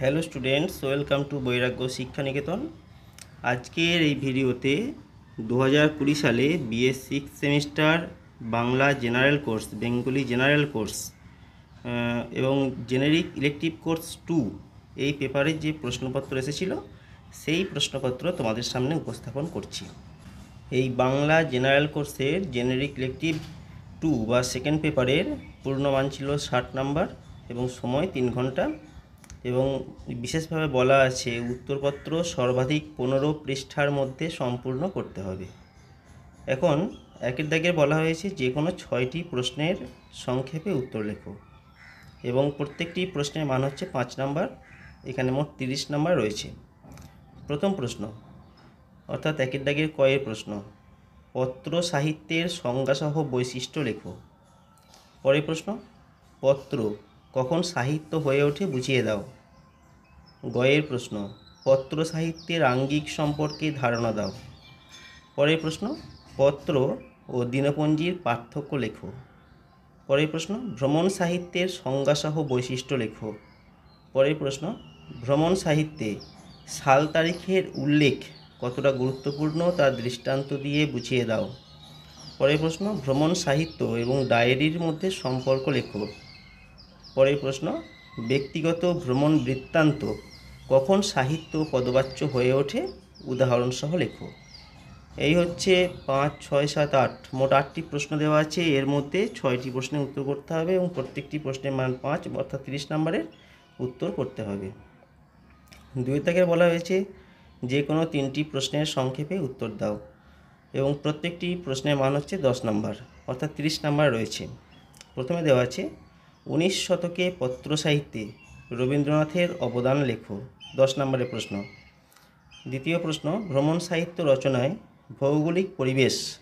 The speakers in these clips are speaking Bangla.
হ্যালো স্টুডেন্টস, ওয়েলকাম টু বৈরাগ্য শিক্ষা নিকেতন আজকের এই ভিডিওতে দু হাজার কুড়ি সালে BA six semester Bangla general course Bengali general course এবং জেনেরিক ইলেকটিভ কোর্স টু এই পেপারের যে প্রশ্নপত্র এসেছিল, সেই প্রশ্নপত্র তোমাদের সামনে উপস্থাপন করছি। এই বাংলা জেনারেল কোর্সের জেনেরিক ইলেকটিভ টু বা সেকেন্ড পেপারের পূর্ণমান ছিল ষাট নাম্বার এবং সময় তিন ঘণ্টা। এবং বিশেষভাবে বলা আছে, উত্তরপত্র সর্বাধিক পনেরো পৃষ্ঠার মধ্যে সম্পূর্ণ করতে হবে। এখন একের দাগের বলা হয়েছে, যে কোনো ছয়টি প্রশ্নের সংক্ষেপে উত্তর লেখো এবং প্রত্যেকটি প্রশ্নের মান হচ্ছে পাঁচ নাম্বার, এখানে মোট তিরিশ নাম্বার রয়েছে। প্রথম প্রশ্ন, অর্থাৎ একের দাগের কয়ের প্রশ্ন, পত্র সাহিত্যের সংজ্ঞাসহ বৈশিষ্ট্য লেখো। পরের প্রশ্ন, পত্র কখন সাহিত্য হয়ে ওঠে বুঝিয়ে দাও। গয়ের প্রশ্ন, পত্র সাহিত্যের আঙ্গিক সম্পর্কে ধারণা দাও। পরের প্রশ্ন, পত্র ও দিনপঞ্জির পার্থক্য লেখো। পরের প্রশ্ন, ভ্রমণ সাহিত্যের সংজ্ঞাসহ বৈশিষ্ট্য লেখো। পরের প্রশ্ন, ভ্রমণ সাহিত্যে সাল তারিখের উল্লেখ কতটা গুরুত্বপূর্ণ তার দৃষ্টান্ত দিয়ে বুঝিয়ে দাও। পরের প্রশ্ন, ভ্রমণ সাহিত্য এবং ডায়েরির মধ্যে সম্পর্ক লেখো। পরের প্রশ্ন, ব্যক্তিগত ভ্রমণ বৃত্তান্ত কখন সাহিত্য পদবাচ্য হয়ে ওঠে? উদাহরণসহ লেখো। এই হচ্ছে পাঁচ, ছয়, সাত, আট। মোট আটটি প্রশ্ন দেওয়া আছে। এর মধ্যে ছয়টি প্রশ্নের উত্তর করতে হবে এবং প্রত্যেকটি প্রশ্নের মান পাঁচ, অর্থাৎ তিরিশ নম্বরের উত্তর করতে হবে। দুই থেকে বলা হয়েছে, যে কোনো তিনটি প্রশ্নের সংক্ষেপে উত্তর দাও এবং প্রত্যেকটি প্রশ্নের মান হচ্ছে দশ নম্বর, অর্থাৎ তিরিশ নাম্বার রয়েছে। প্রথমে দেওয়া আছে, উনিশ শতকে পত্র সাহিত্যে রবীন্দ্রনাথের অবদান লেখো। দশ নম্বরের প্রশ্ন। দ্বিতীয় প্রশ্ন, ভ্রমণ সাহিত্য রচনায় ভৌগোলিক পরিবেশ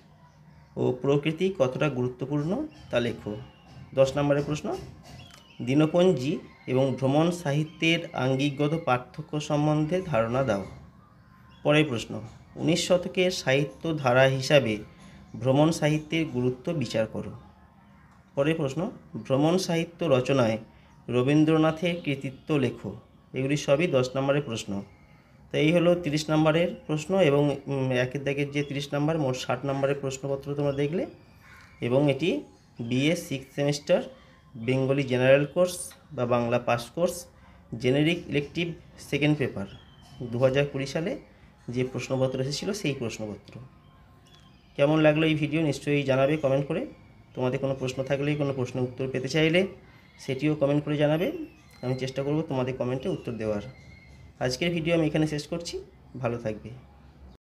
ও প্রকৃতি কতটা গুরুত্বপূর্ণ তা লেখো। দশ নম্বরের প্রশ্ন, দিনপঞ্জি এবং ভ্রমণ সাহিত্যের আঙ্গিকগত পার্থক্য সম্বন্ধে ধারণা দাও। পরের প্রশ্ন, উনিশ শতকের সাহিত্য ধারা হিসাবে ভ্রমণ সাহিত্যের গুরুত্ব বিচার করো। পরের প্রশ্ন, ভ্রমণ সাহিত্য রচনায় রবীন্দ্রনাথের কৃতিত্ব লেখো। এগুলি সবই দশ নম্বরের প্রশ্ন। তো এই হলো তিরিশ নম্বরের প্রশ্ন এবং একের দাগের যে তিরিশ নম্বর, মোট ষাট নম্বরের প্রশ্নপত্র তোমরা দেখলে এবং এটি BA six semester Bengali general course বা Bangla pass course generic elective second paper দু হাজার কুড়ি সালে যে প্রশ্নপত্র এসেছিল সেই প্রশ্নপত্র। কেমন লাগল এই ভিডিও নিশ্চয়ই জানাবে কমেন্ট করে। তোমাদের কোনো প্রশ্ন থাকলে, কোনো প্রশ্নের উত্তর পেতে চাইলে সেটিও কমেন্ট করে জানাবে। আমি চেষ্টা করব তোমাদের কমেন্টে উত্তর দেওয়ার। আজকের ভিডিও আমি এখানে শেষ করছি। ভালো থাকবে।